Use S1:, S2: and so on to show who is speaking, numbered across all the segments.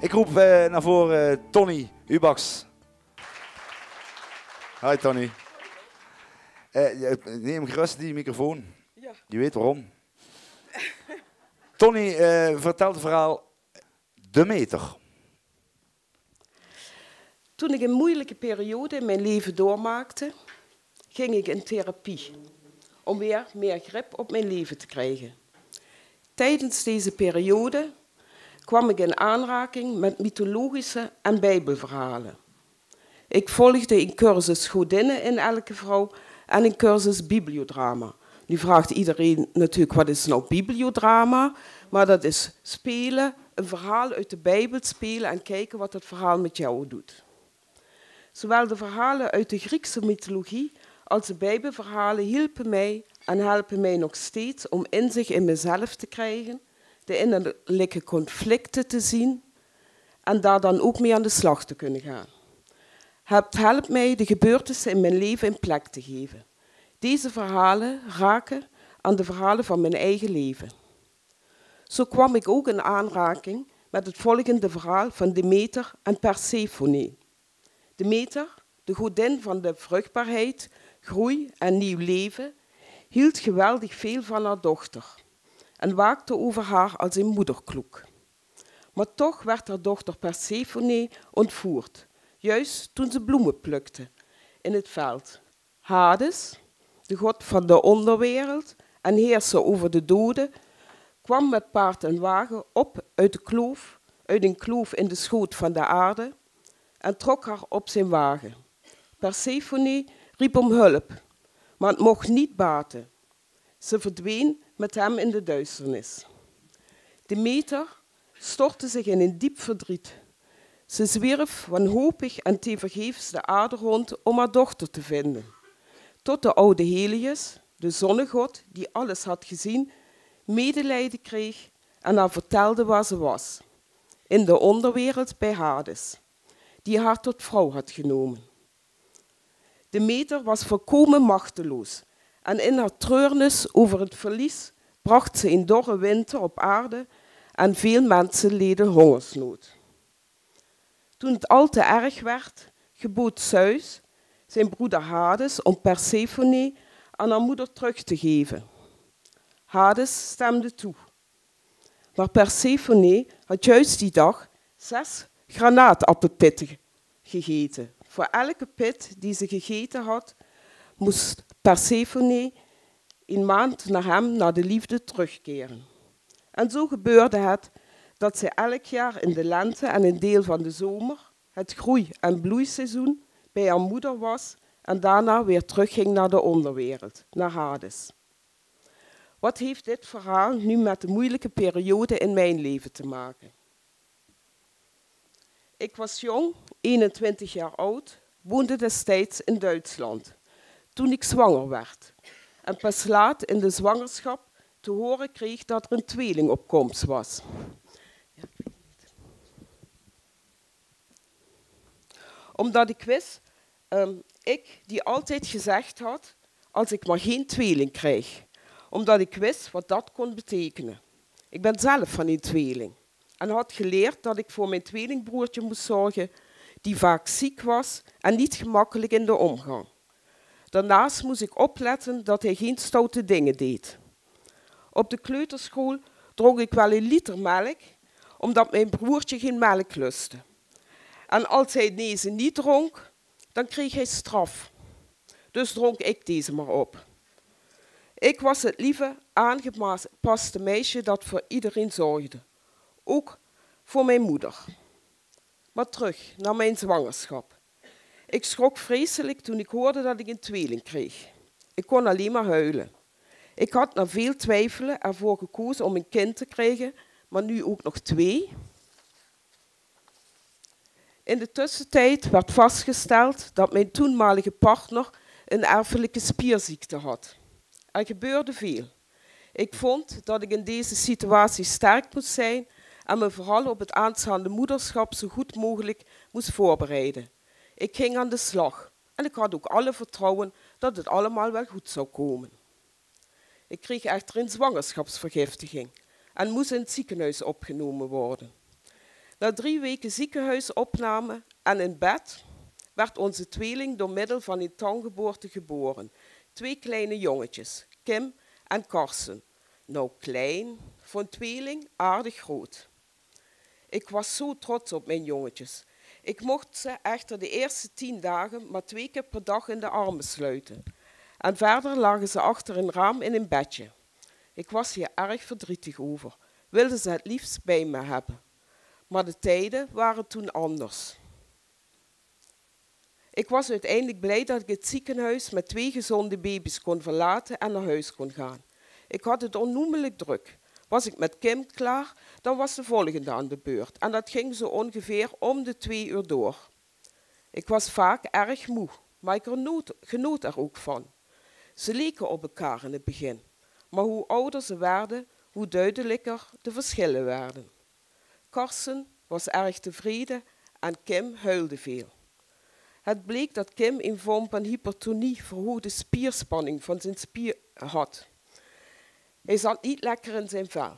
S1: Ik roep uh, naar voren Tony Ubaks. Hi Tony. Uh, neem gerust die microfoon. Ja. Je weet waarom. Tony vertelt het verhaal De Meter.
S2: Toen ik een moeilijke periode in mijn leven doormaakte, ging ik in therapie om weer meer grip op mijn leven te krijgen. Tijdens deze periode kwam ik in aanraking met mythologische en bijbelverhalen. Ik volgde een cursus Godinnen in elke vrouw en een cursus bibliodrama. Nu vraagt iedereen natuurlijk, wat is nou bibliodrama? Maar dat is spelen, een verhaal uit de Bijbel spelen en kijken wat het verhaal met jou doet. Zowel de verhalen uit de Griekse mythologie als de Bijbelverhalen hielpen mij en helpen mij nog steeds om inzicht in mezelf te krijgen, de innerlijke conflicten te zien en daar dan ook mee aan de slag te kunnen gaan. Het helpt mij de gebeurtenissen in mijn leven een plek te geven. Deze verhalen raken aan de verhalen van mijn eigen leven. Zo kwam ik ook in aanraking met het volgende verhaal van Demeter en Persephone. Demeter, de godin van de vruchtbaarheid, groei en nieuw leven, hield geweldig veel van haar dochter en waakte over haar als een moederkloek. Maar toch werd haar dochter Persephone ontvoerd, juist toen ze bloemen plukte in het veld. Hades, de god van de onderwereld en heerser over de doden, kwam met paard en wagen op uit, de kloof, uit een kloof in de schoot van de aarde en trok haar op zijn wagen. Persephone riep om hulp, maar het mocht niet baten. Ze verdween met hem in de duisternis. Demeter stortte zich in een diep verdriet. Ze zwierf wanhopig en tevergeefs de aarde rond om haar dochter te vinden. Tot de oude Helios, de zonnegod die alles had gezien, medelijden kreeg en haar vertelde waar ze was. In de onderwereld bij Hades, die haar tot vrouw had genomen. De meter was volkomen machteloos en in haar treurnis over het verlies bracht ze een dorre winter op aarde en veel mensen leden hongersnood. Toen het al te erg werd, gebood Zeus zijn broeder Hades om Persephone aan haar moeder terug te geven. Hades stemde toe. Maar Persephone had juist die dag zes granaatappelpitten gegeten. Voor elke pit die ze gegeten had, moest Persephone een maand naar hem, naar de liefde, terugkeren. En zo gebeurde het dat ze elk jaar in de lente en een deel van de zomer, het groei- en bloeiseizoen, bij haar moeder was en daarna weer terugging naar de onderwereld, naar Hades. Wat heeft dit verhaal nu met de moeilijke periode in mijn leven te maken? Ik was jong, 21 jaar oud, woonde destijds in Duitsland, toen ik zwanger werd. En pas laat in de zwangerschap te horen kreeg dat er een tweeling op komst was. Omdat ik wist, um, ik die altijd gezegd had, als ik maar geen tweeling krijg. Omdat ik wist wat dat kon betekenen. Ik ben zelf van een tweeling en had geleerd dat ik voor mijn tweelingbroertje moest zorgen, die vaak ziek was en niet gemakkelijk in de omgang. Daarnaast moest ik opletten dat hij geen stoute dingen deed. Op de kleuterschool dronk ik wel een liter melk, omdat mijn broertje geen melk lustte. En als hij deze niet dronk, dan kreeg hij straf. Dus dronk ik deze maar op. Ik was het lieve, aangepaste meisje dat voor iedereen zorgde ook voor mijn moeder. Maar terug naar mijn zwangerschap. Ik schrok vreselijk toen ik hoorde dat ik een tweeling kreeg. Ik kon alleen maar huilen. Ik had na veel twijfelen ervoor gekozen om een kind te krijgen, maar nu ook nog twee. In de tussentijd werd vastgesteld dat mijn toenmalige partner een erfelijke spierziekte had. Er gebeurde veel. Ik vond dat ik in deze situatie sterk moest zijn en me vooral op het aanstaande moederschap zo goed mogelijk moest voorbereiden. Ik ging aan de slag en ik had ook alle vertrouwen dat het allemaal wel goed zou komen. Ik kreeg echter een zwangerschapsvergiftiging en moest in het ziekenhuis opgenomen worden. Na drie weken ziekenhuisopname en in bed werd onze tweeling door middel van een tanggeboorte geboren. Twee kleine jongetjes, Kim en Karsten. Nou klein, voor een tweeling aardig groot. Ik was zo trots op mijn jongetjes. Ik mocht ze echter de eerste tien dagen maar twee keer per dag in de armen sluiten. En verder lagen ze achter een raam in een bedje. Ik was hier erg verdrietig over, wilde ze het liefst bij me hebben. Maar de tijden waren toen anders. Ik was uiteindelijk blij dat ik het ziekenhuis met twee gezonde baby's kon verlaten en naar huis kon gaan. Ik had het onnoemelijk druk. Was ik met Kim klaar, dan was de volgende aan de beurt. En dat ging zo ongeveer om de twee uur door. Ik was vaak erg moe, maar ik genoot, er ook van. Ze leken op elkaar in het begin, maar hoe ouder ze werden, hoe duidelijker de verschillen werden. Karsten was erg tevreden en Kim huilde veel. Het bleek dat Kim een vorm van hypertonie, verhoogde spierspanning van zijn spier had. Hij zat niet lekker in zijn vel.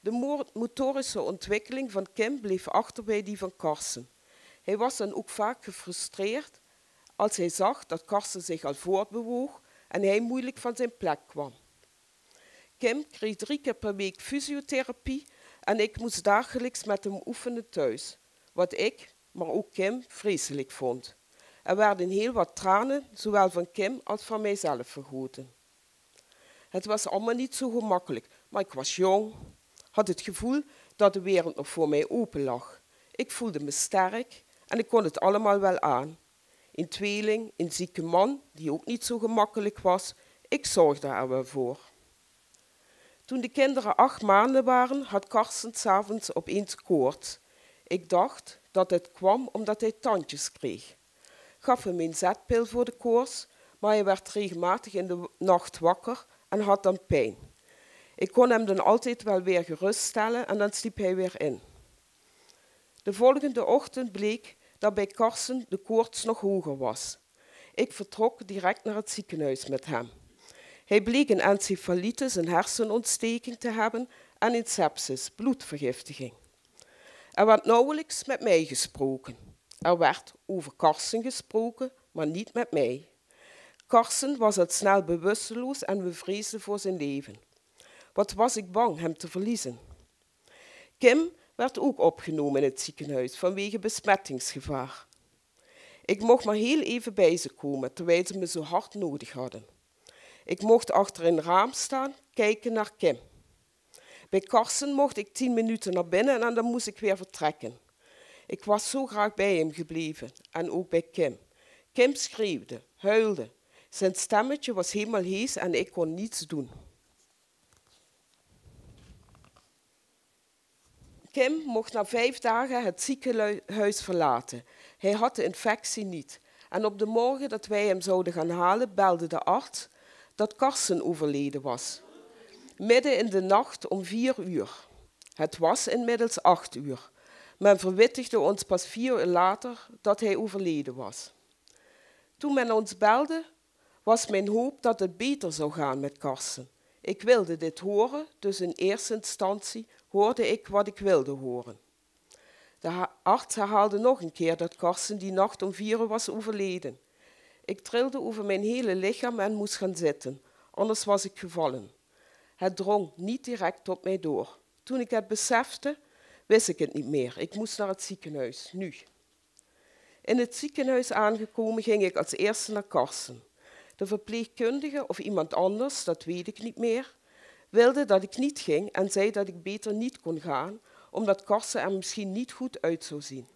S2: De motorische ontwikkeling van Kim bleef achter bij die van Karsten. Hij was dan ook vaak gefrustreerd als hij zag dat Karsten zich al voortbewoog en hij moeilijk van zijn plek kwam. Kim kreeg drie keer per week fysiotherapie en ik moest dagelijks met hem oefenen thuis, wat ik, maar ook Kim, vreselijk vond. Er werden heel wat tranen, zowel van Kim als van mijzelf vergoten. Het was allemaal niet zo gemakkelijk, maar ik was jong, had het gevoel dat de wereld nog voor mij open lag. Ik voelde me sterk en ik kon het allemaal wel aan. Een tweeling, een zieke man, die ook niet zo gemakkelijk was, ik zorgde er wel voor. Toen de kinderen acht maanden waren, had Karsten s'avonds opeens koorts. Ik dacht dat het kwam omdat hij tandjes kreeg. Gaf hem een zetpil voor de koorts, maar hij werd regelmatig in de nacht wakker en had dan pijn. Ik kon hem dan altijd wel weer geruststellen en dan sliep hij weer in. De volgende ochtend bleek dat bij Karsten de koorts nog hoger was. Ik vertrok direct naar het ziekenhuis met hem. Hij bleek een encefalitis, een hersenontsteking te hebben en een sepsis, bloedvergiftiging. Er werd nauwelijks met mij gesproken. Er werd over Karsten gesproken, maar niet met mij. Karsten was al snel bewusteloos en we vreesden voor zijn leven. Wat was ik bang hem te verliezen. Kim werd ook opgenomen in het ziekenhuis vanwege besmettingsgevaar. Ik mocht maar heel even bij ze komen, terwijl ze me zo hard nodig hadden. Ik mocht achter een raam staan, kijken naar Kim. Bij Karsten mocht ik tien minuten naar binnen en dan moest ik weer vertrekken. Ik was zo graag bij hem gebleven en ook bij Kim. Kim schreeuwde, huilde. Zijn stemmetje was helemaal hees en ik kon niets doen. Kim mocht na vijf dagen het ziekenhuis verlaten. Hij had de infectie niet. En op de morgen dat wij hem zouden gaan halen, belde de arts dat Karsten overleden was. Midden in de nacht om vier uur. Het was inmiddels acht uur. Men verwittigde ons pas vier uur later dat hij overleden was. Toen men ons belde, was mijn hoop dat het beter zou gaan met Karsten. Ik wilde dit horen, dus in eerste instantie hoorde ik wat ik wilde horen. De arts herhaalde nog een keer dat Karsten die nacht om vier uur was overleden. Ik trilde over mijn hele lichaam en moest gaan zitten, anders was ik gevallen. Het drong niet direct op mij door. Toen ik het besefte, wist ik het niet meer. Ik moest naar het ziekenhuis, nu. In het ziekenhuis aangekomen ging ik als eerste naar Karsten. De verpleegkundige of iemand anders, dat weet ik niet meer, wilde dat ik niet ging en zei dat ik beter niet kon gaan, omdat Karsten er misschien niet goed uit zou zien.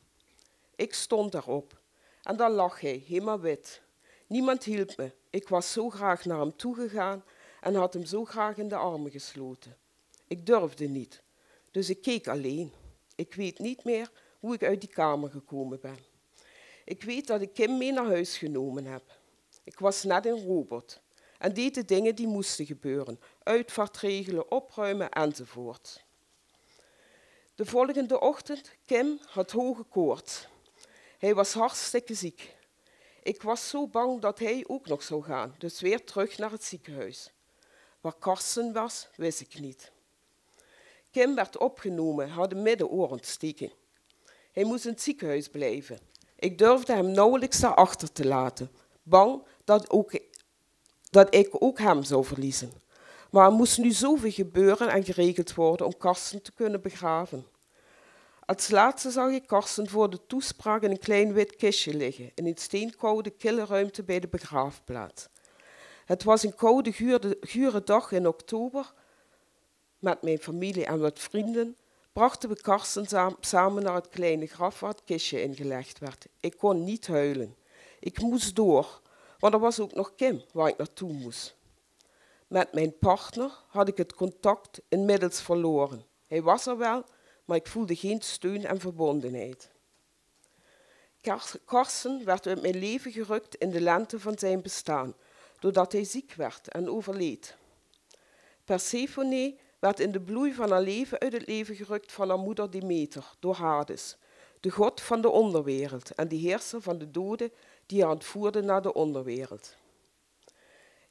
S2: Ik stond daarop en dan lag hij, helemaal wit. Niemand hielp me. Ik was zo graag naar hem toegegaan en had hem zo graag in de armen gesloten. Ik durfde niet, dus ik keek alleen. Ik weet niet meer hoe ik uit die kamer gekomen ben. Ik weet dat ik Kim mee naar huis genomen heb. Ik was net een robot en deed de dingen die moesten gebeuren, uitvaartregelen, opruimen enzovoort. De volgende ochtend, Kim had hoge koorts. Hij was hartstikke ziek. Ik was zo bang dat hij ook nog zou gaan, dus weer terug naar het ziekenhuis. Waar Karsten was, wist ik niet. Kim werd opgenomen, had een middenoorontsteking. Hij moest in het ziekenhuis blijven. Ik durfde hem nauwelijks daarachter te laten, bang dat, ook, dat ik ook hem zou verliezen. Maar er moest nu zoveel gebeuren en geregeld worden om Karsten te kunnen begraven. Als laatste zag ik Karsten voor de toespraak in een klein wit kistje liggen, in een steenkoude, kille ruimte bij de begraafplaats. Het was een koude, gure, gure dag in oktober. Met mijn familie en wat vrienden brachten we Karsten samen naar het kleine graf waar het kistje ingelegd werd. Ik kon niet huilen. Ik moest door, want er was ook nog Kim waar ik naartoe moest. Met mijn partner had ik het contact inmiddels verloren. Hij was er wel, maar ik voelde geen steun en verbondenheid. Karsten werd uit mijn leven gerukt in de lente van zijn bestaan, doordat hij ziek werd en overleed. Persephone werd in de bloei van haar leven uit het leven gerukt van haar moeder Demeter door Hades, de god van de onderwereld en de heerser van de doden die haar ontvoerde naar de onderwereld.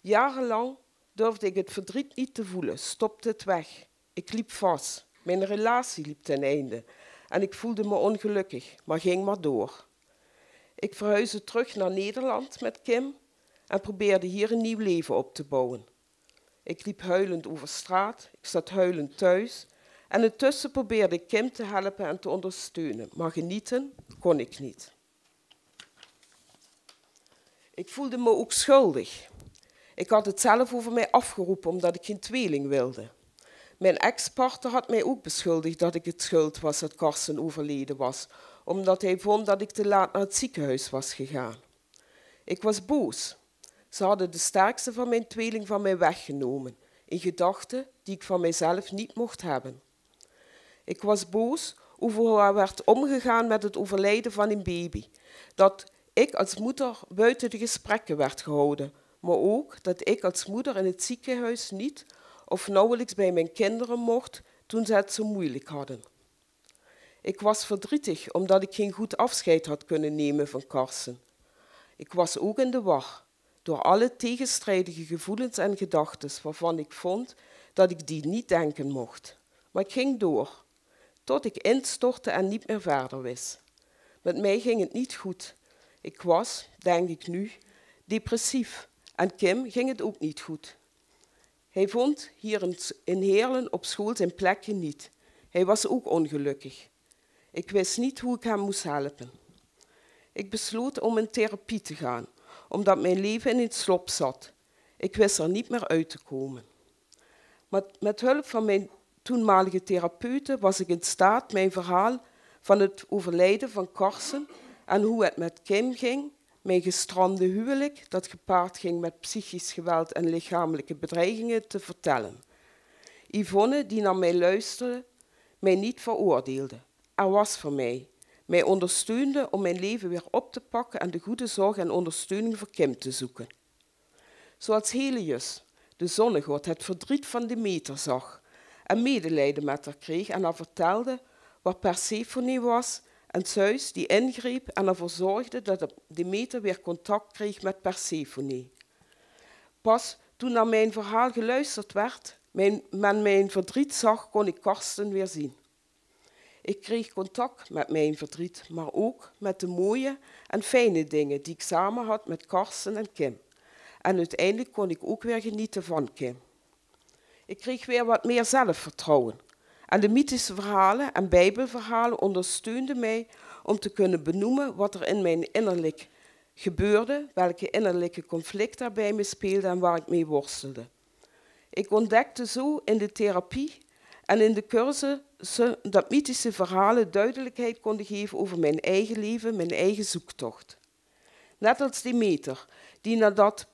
S2: Jarenlang durfde ik het verdriet niet te voelen, stopte het weg. Ik liep vast, mijn relatie liep ten einde en ik voelde me ongelukkig, maar ging maar door. Ik verhuisde terug naar Nederland met Kim en probeerde hier een nieuw leven op te bouwen. Ik liep huilend over straat, ik zat huilend thuis en intussen probeerde ik Kim te helpen en te ondersteunen, maar genieten kon ik niet. Ik voelde me ook schuldig. Ik had het zelf over mij afgeroepen omdat ik geen tweeling wilde. Mijn ex-partner had mij ook beschuldigd dat ik het schuld was dat Karsten overleden was, omdat hij vond dat ik te laat naar het ziekenhuis was gegaan. Ik was boos. Ze hadden de sterkste van mijn tweeling van mij weggenomen, in gedachten die ik van mijzelf niet mocht hebben. Ik was boos over hoe er werd omgegaan met het overlijden van een baby, dat ik als moeder buiten de gesprekken werd gehouden, maar ook dat ik als moeder in het ziekenhuis niet of nauwelijks bij mijn kinderen mocht toen ze het zo moeilijk hadden. Ik was verdrietig omdat ik geen goed afscheid had kunnen nemen van Karsten. Ik was ook in de war door alle tegenstrijdige gevoelens en gedachten waarvan ik vond dat ik die niet denken mocht. Maar ik ging door, tot ik instortte en niet meer verder wist. Met mij ging het niet goed. Ik was, denk ik nu, depressief en Kim ging het ook niet goed. Hij vond hier in Heerlen op school zijn plekje niet. Hij was ook ongelukkig. Ik wist niet hoe ik hem moest helpen. Ik besloot om in therapie te gaan, omdat mijn leven in het slop zat. Ik wist er niet meer uit te komen. Met, met hulp van mijn toenmalige therapeuten was ik in staat mijn verhaal van het overlijden van Karsen en hoe het met Kim ging mijn gestrande huwelijk, dat gepaard ging met psychisch geweld en lichamelijke bedreigingen, te vertellen. Yvonne, die naar mij luisterde, mij niet veroordeelde. Er was voor mij. Mij ondersteunde om mijn leven weer op te pakken en de goede zorg en ondersteuning voor Kim te zoeken. Zoals Helios, de zonnegod, het verdriet van Demeter zag en medelijden met haar kreeg en haar vertelde wat Persephone was en Zeus die ingreep en ervoor zorgde dat Demeter weer contact kreeg met Persephone. Pas toen naar mijn verhaal geluisterd werd, mijn, men mijn verdriet zag, kon ik Karsten weer zien. Ik kreeg contact met mijn verdriet, maar ook met de mooie en fijne dingen die ik samen had met Karsten en Kim. En uiteindelijk kon ik ook weer genieten van Kim. Ik kreeg weer wat meer zelfvertrouwen en de mythische verhalen en bijbelverhalen ondersteunden mij om te kunnen benoemen wat er in mijn innerlijk gebeurde, welke innerlijke conflicten bij me speelden en waar ik mee worstelde. Ik ontdekte zo in de therapie en in de cursussen dat mythische verhalen duidelijkheid konden geven over mijn eigen leven, mijn eigen zoektocht. Net als Demeter, die nadat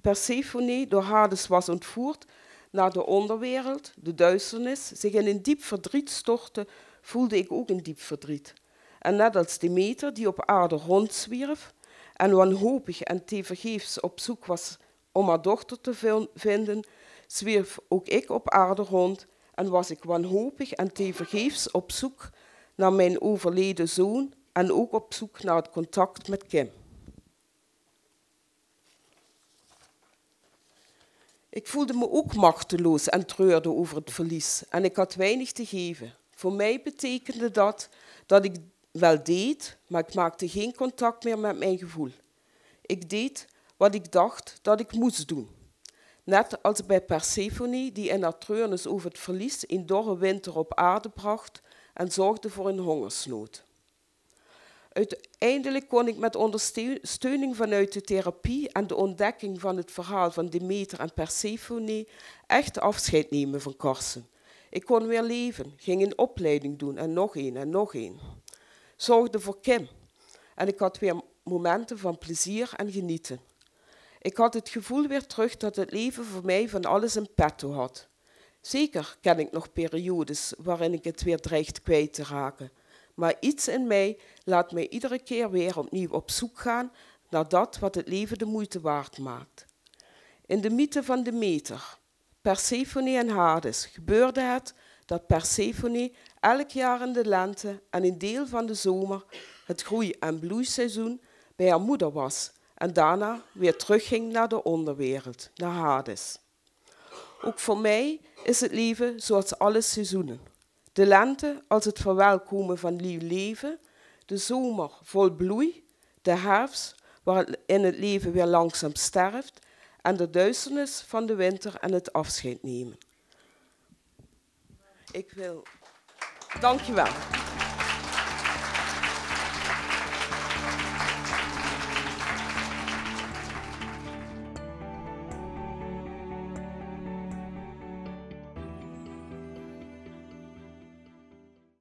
S2: Persephone door Hades was ontvoerd, naar de onderwereld, de duisternis, zich in een diep verdriet stortte, voelde ik ook een diep verdriet. En net als Demeter, die op aarde rondzwierf en wanhopig en tevergeefs op zoek was om haar dochter te vinden, zwierf ook ik op aarde rond en was ik wanhopig en tevergeefs op zoek naar mijn overleden zoon en ook op zoek naar het contact met Kim. Ik voelde me ook machteloos en treurde over het verlies en ik had weinig te geven. Voor mij betekende dat dat ik wel deed, maar ik maakte geen contact meer met mijn gevoel. Ik deed wat ik dacht dat ik moest doen. Net als bij Persephone, die in haar treurnis over het verlies een dorre winter op aarde bracht en zorgde voor een hongersnood. Uiteindelijk kon ik met ondersteuning vanuit de therapie en de ontdekking van het verhaal van Demeter en Persephone echt afscheid nemen van Karsen. Ik kon weer leven, ging een opleiding doen en nog een en nog een. Zorgde voor Kim en ik had weer momenten van plezier en genieten. Ik had het gevoel weer terug dat het leven voor mij van alles in petto had. Zeker ken ik nog periodes waarin ik het weer dreigt kwijt te raken. Maar iets in mij laat mij iedere keer weer opnieuw op zoek gaan naar dat wat het leven de moeite waard maakt. In de mythe van de meter, Persephone en Hades, gebeurde het dat Persephone elk jaar in de lente en een deel van de zomer, het groei- en bloeiseizoen, bij haar moeder was en daarna weer terugging naar de onderwereld, naar Hades. Ook voor mij is het leven zoals alle seizoenen. De lente als het verwelkomen van nieuw leven, de zomer vol bloei, de herfst waarin het leven weer langzaam sterft en de duisternis van de winter en het afscheid nemen. Ik wil. Dank je wel.